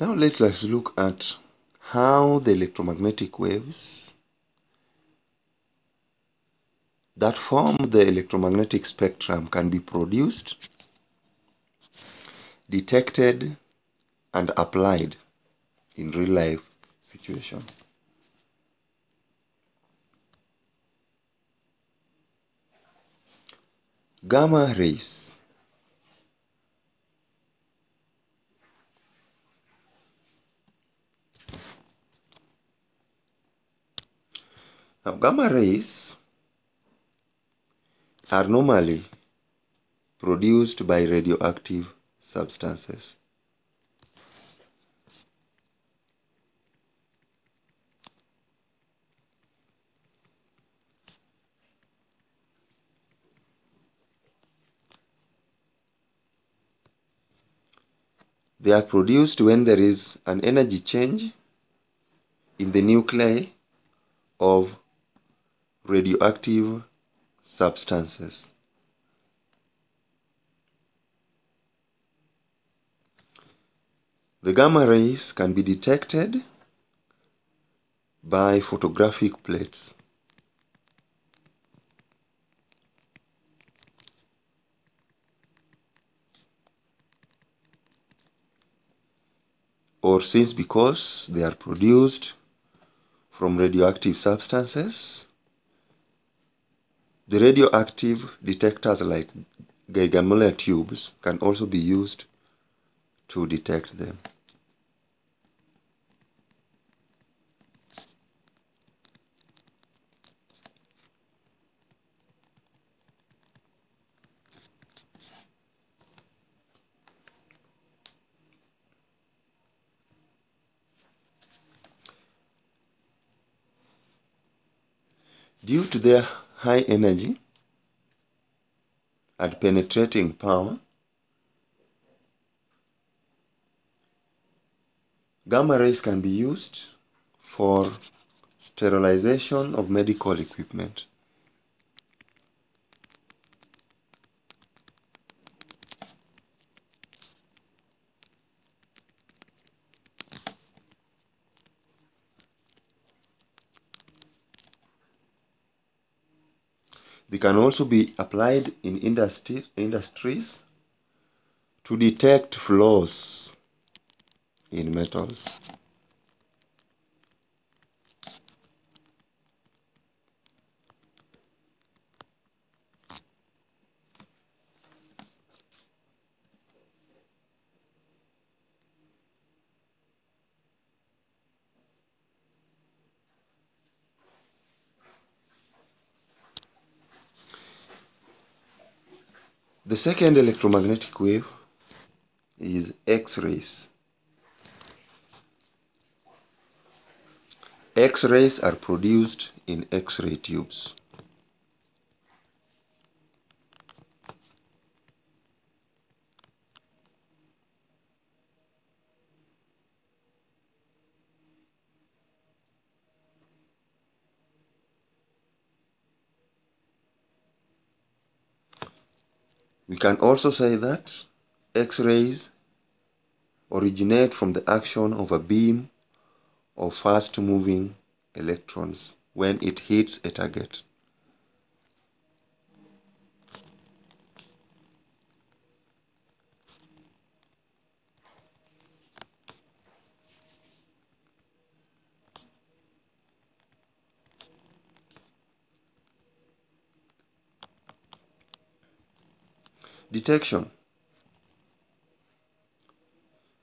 Now let us look at how the electromagnetic waves that form the electromagnetic spectrum can be produced, detected, and applied in real life situations. Gamma rays Now, gamma rays are normally produced by radioactive substances. They are produced when there is an energy change in the nuclei of radioactive substances. The gamma rays can be detected by photographic plates. Or since because they are produced from radioactive substances, the radioactive detectors like Geiger-Müller tubes can also be used to detect them. Due to their high energy and penetrating power, gamma rays can be used for sterilization of medical equipment. They can also be applied in industry, industries to detect flaws in metals. The second electromagnetic wave is X-rays. X-rays are produced in X-ray tubes. We can also say that X-rays originate from the action of a beam of fast-moving electrons when it hits a target. Detection.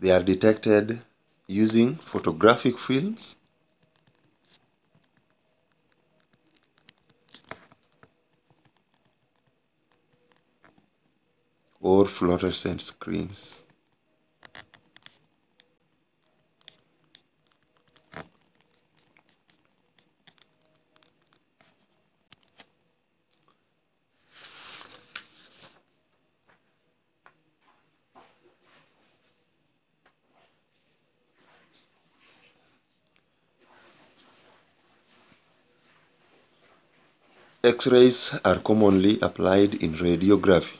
They are detected using photographic films or fluorescent screens. X-rays are commonly applied in radiography.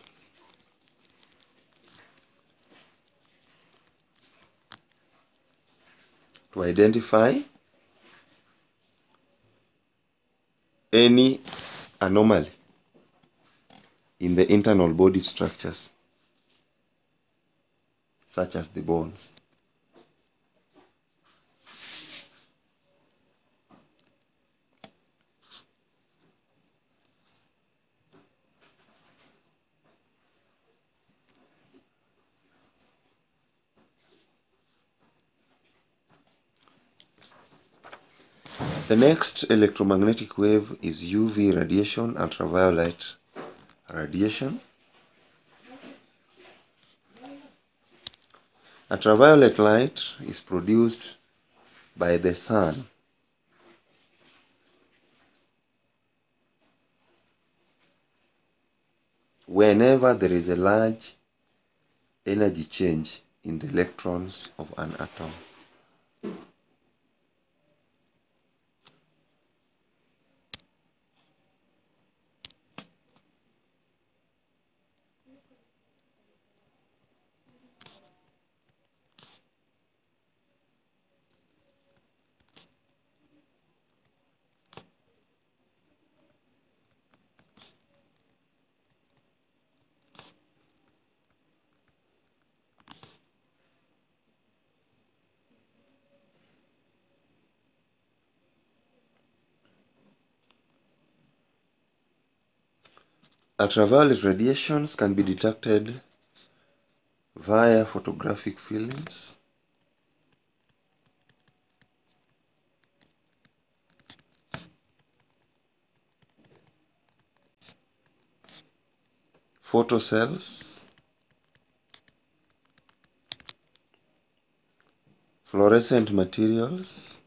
to identify any anomaly in the internal body structures, such as the bones. The next electromagnetic wave is UV radiation, ultraviolet radiation. Ultraviolet light is produced by the sun. Whenever there is a large energy change in the electrons of an atom. Ultraviolet radiations can be detected via photographic films. Photocells, fluorescent materials,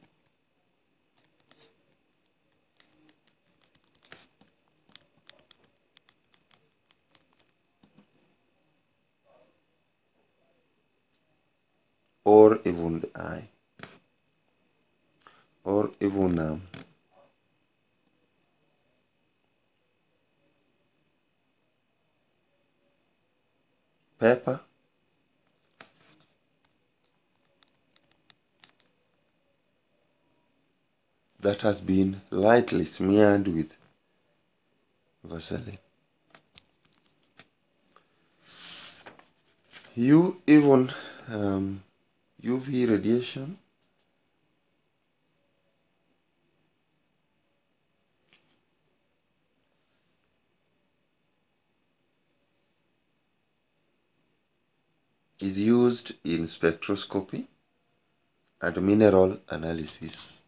or even the eye or even um, pepper that has been lightly smeared with Vaseline. You even um, UV radiation is used in spectroscopy and mineral analysis.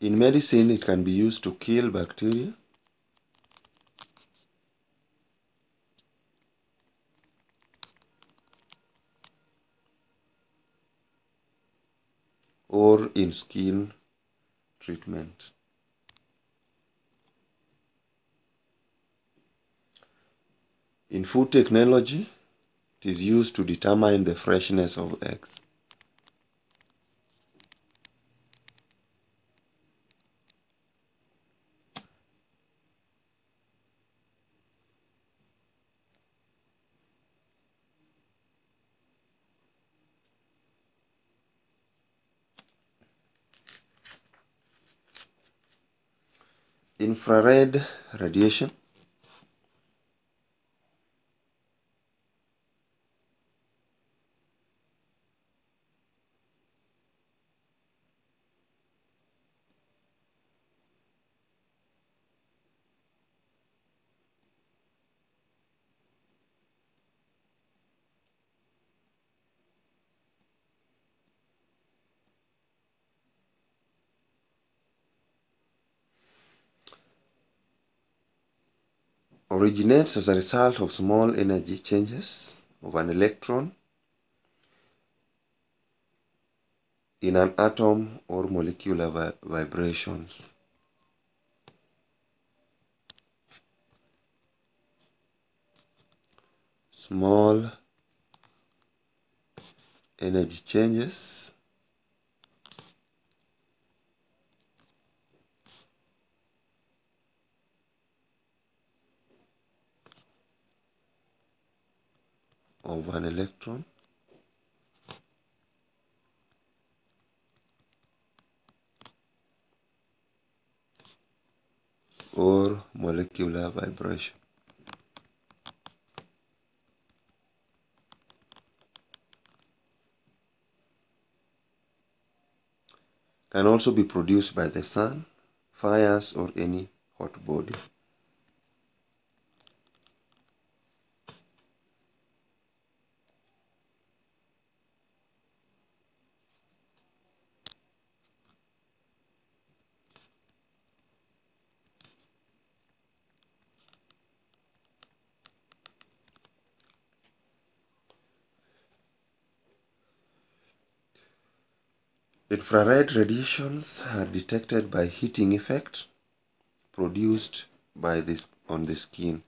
In medicine, it can be used to kill bacteria. or in skin treatment. In food technology, it is used to determine the freshness of eggs. Infrared radiation originates as a result of small energy changes of an electron in an atom or molecular vi vibrations. Small energy changes of an electron or molecular vibration. Can also be produced by the sun, fires or any hot body. Infrared radiations are detected by heating effect produced by this on the skin.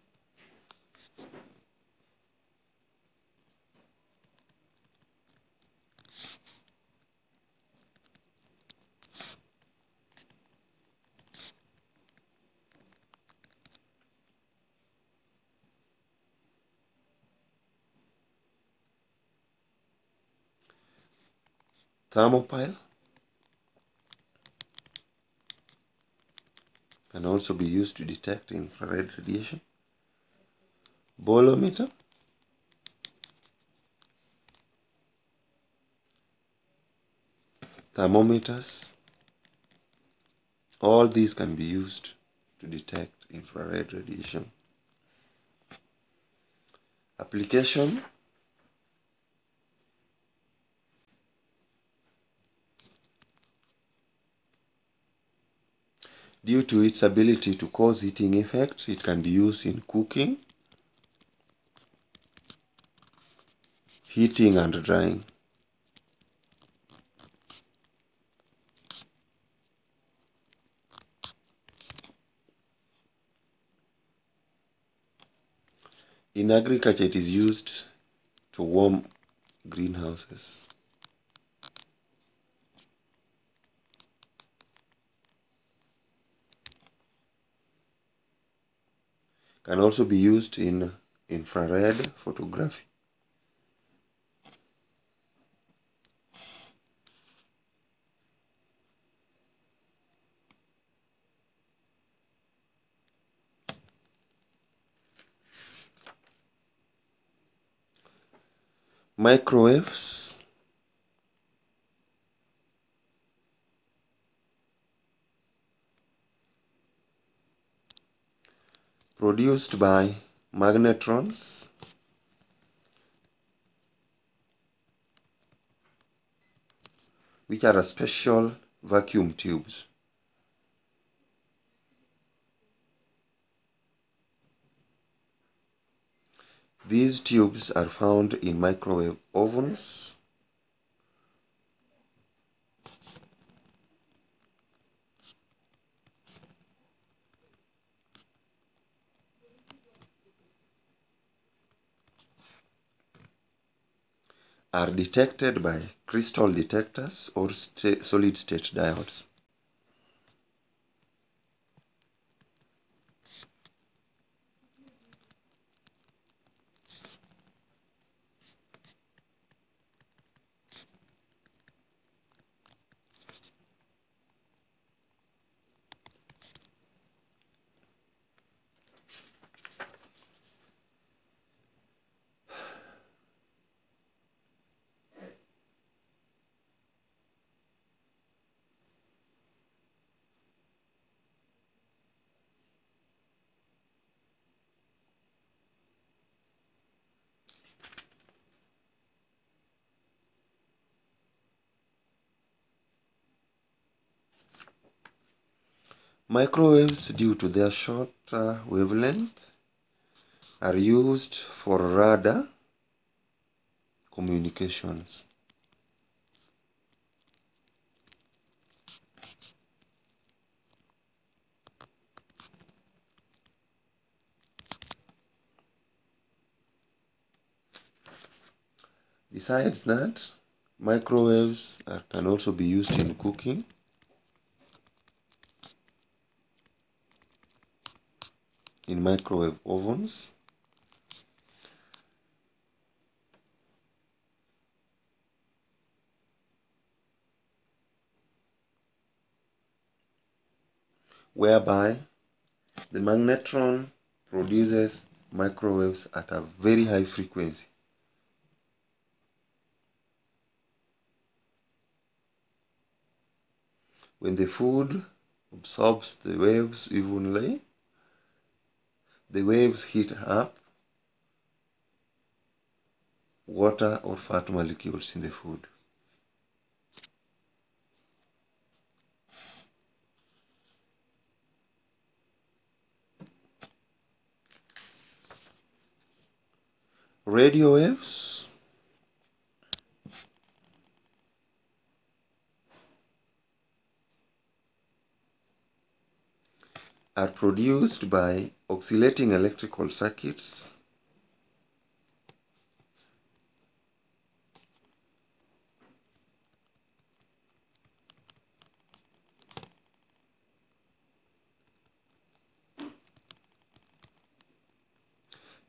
Thermopile can also be used to detect infrared radiation. Bolometer thermometers all these can be used to detect infrared radiation. Application Due to its ability to cause heating effects, it can be used in cooking, heating and drying. In agriculture, it is used to warm greenhouses. Can also be used in infrared photography. Microwaves produced by magnetrons which are special vacuum tubes. These tubes are found in microwave ovens are detected by crystal detectors or solid state diodes. Microwaves, due to their short uh, wavelength, are used for radar communications. Besides that, microwaves are, can also be used in cooking. In microwave ovens. whereby the magnetron produces microwaves at a very high frequency. When the food absorbs the waves evenly, the waves heat up water or fat molecules in the food. radio waves are produced by oscillating electrical circuits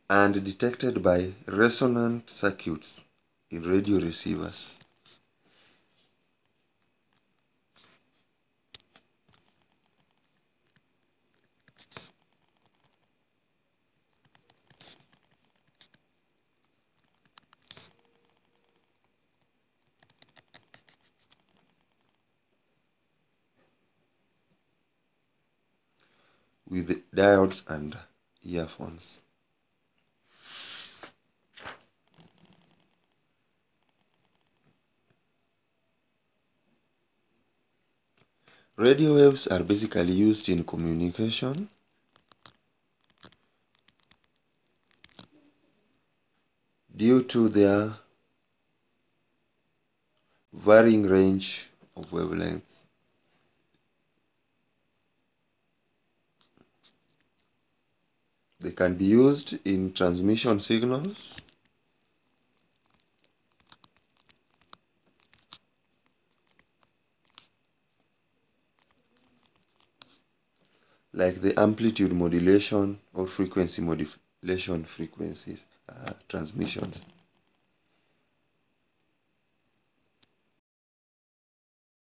and detected by resonant circuits in radio receivers. With diodes and earphones. Radio waves are basically used in communication. due to their varying range of wavelengths. They can be used in transmission signals like the amplitude modulation or frequency modulation frequencies uh, transmissions.